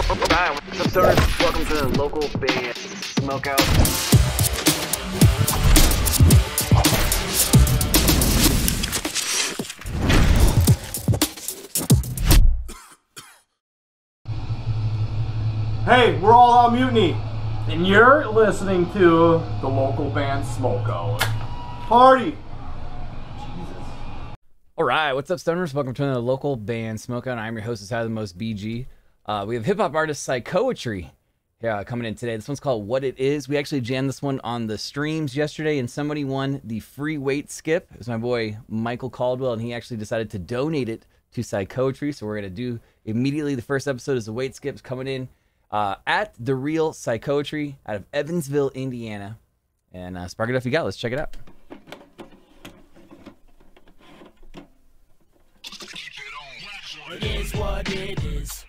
What's up, stoners? Welcome to the local Smokeout. Hey, we're all on mutiny, and you're listening to the local band Smokeout. Party! All right, what's up, stoners? Welcome to the local band Smokeout. I'm your host, is how the most BG. Uh, we have hip hop artist Psychoetry yeah, coming in today. This one's called What It Is. We actually jammed this one on the streams yesterday, and somebody won the free wait skip. It was my boy Michael Caldwell, and he actually decided to donate it to Psychoetry. So we're gonna do immediately. The first episode is the wait skips coming in uh, at the Real Psychoetry out of Evansville, Indiana. And uh, spark it up if you got. Let's check it out. It is what it is.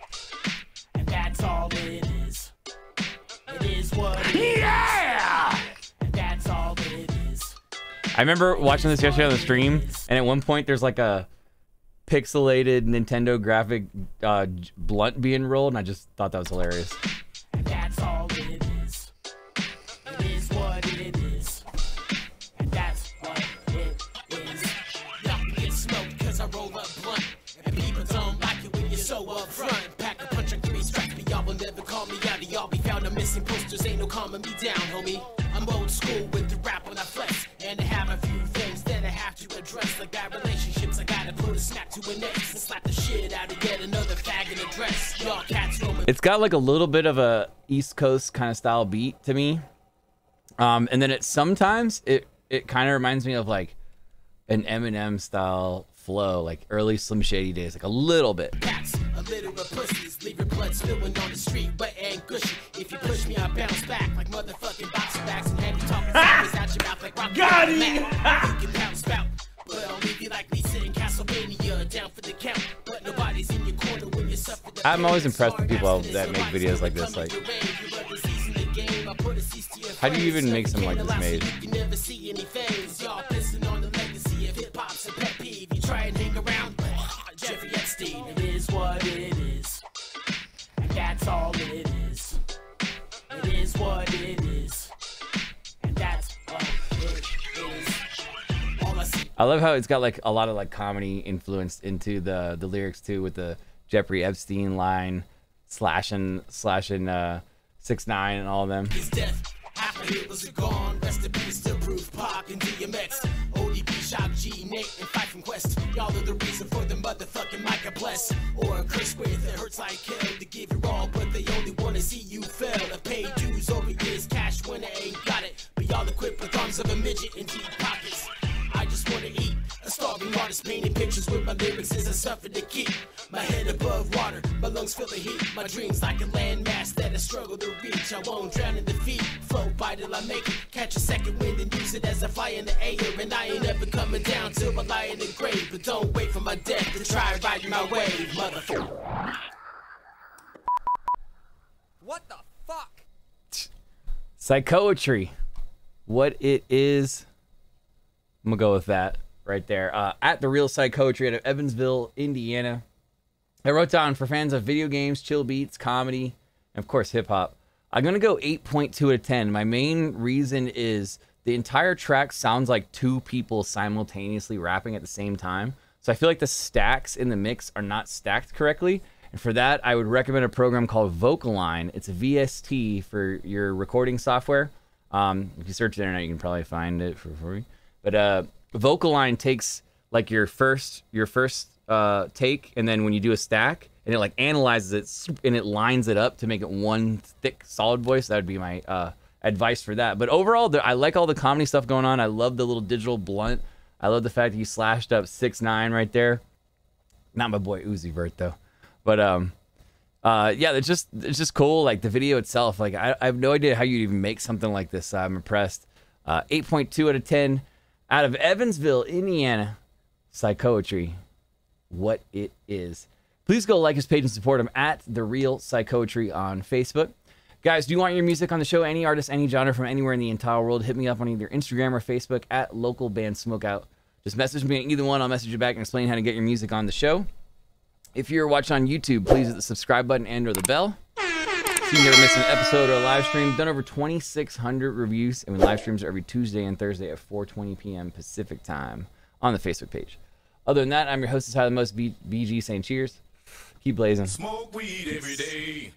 Is what it is. Yeah! That's all it is. I remember watching this yesterday on the stream, and at one point there's like a pixelated Nintendo graphic uh, blunt being rolled, and I just thought that was hilarious. Never call me out. Y'all be found on missing posters, ain't no calming me down, homie. I'm old school with the rap when I flex. And I have a few things that I have to address. Like bad relationships, I gotta put a snap to an ex. And slap the shit out of yet another fag in a dress. Y'all cats roaming. It's got like a little bit of a East Coast kind of style beat to me, um, and then it sometimes it it kind of reminds me of like an Eminem style flow, like early Slim Shady days, like a little bit. cats, a litter of pussies, leave your blood spilling on the street, wet and gushy. If you push me, I bounce back like motherfucking box backs and have you talking sideways out your mouth like Rocky Got Mountain him! Man. You can bounce out, but I'll leave you like Lisa in Castlevania, down for the count. But nobody's in your corner when you suffer the I'm always impressed with people that make videos like this, like- your way. You love the season, the game. I put a cease to your How do you even make something like can't this allow made? I love how it's got like a lot of like comedy influenced into the the lyrics too, with the Jeffrey Epstein line, slashing slashing uh six nine and all of them. gone. Rest peace to Proof, and DMX. ODB, Shock G, Nate, and Phife from Quest. Y'all are the reason for the motherfucking Micah Bless. Or a hurts like hell to give you all, but they only wanna see you fail. To keep. My head above water, my lungs feel the heat. My dreams like a landmass that I struggle to reach. I won't drown in defeat. Float by till I make it. Catch a second wind and use it as I fly in the air. And I ain't ever coming down till I lie in the grave. But don't wait for my death to try riding my wave, motherfucker. What the fuck? Psychoetry, what it is. I'm gonna go with that right there. Uh, at the real Psychoetry out of Evansville, Indiana. I wrote down for fans of video games, chill beats, comedy, and of course hip hop. I'm gonna go 8.2 out of 10. My main reason is the entire track sounds like two people simultaneously rapping at the same time. So I feel like the stacks in the mix are not stacked correctly. And for that, I would recommend a program called VocAlign. It's a VST for your recording software. Um, if you search the internet, you can probably find it for free. But uh, VocAlign takes like your first your first uh, take, and then when you do a stack, and it like analyzes it and it lines it up to make it one thick solid voice. That would be my uh, advice for that. But overall, the, I like all the comedy stuff going on. I love the little digital blunt. I love the fact that you slashed up six nine right there. Not my boy Uzi Vert though, but um, uh, yeah, it's just it's just cool. Like the video itself, like I, I have no idea how you even make something like this. I'm impressed. Uh, 8.2 out of 10 out of Evansville, Indiana. Psychoetry, what it is. Please go like his page and support him at the Real Psychoetry on Facebook. Guys, do you want your music on the show? Any artist, any genre from anywhere in the entire world? Hit me up on either Instagram or Facebook at local band smokeout. Just message me on either one. I'll message you back and explain how to get your music on the show. If you're watching on YouTube, please hit the subscribe button and or the bell. You never miss an episode or a live stream. Done over 2,600 reviews, and we live streams every Tuesday and Thursday at 4:20 p.m. Pacific time on the Facebook page. Other than that, I'm your host, is the Most BG saying cheers. Keep blazing. Smoke weed every day.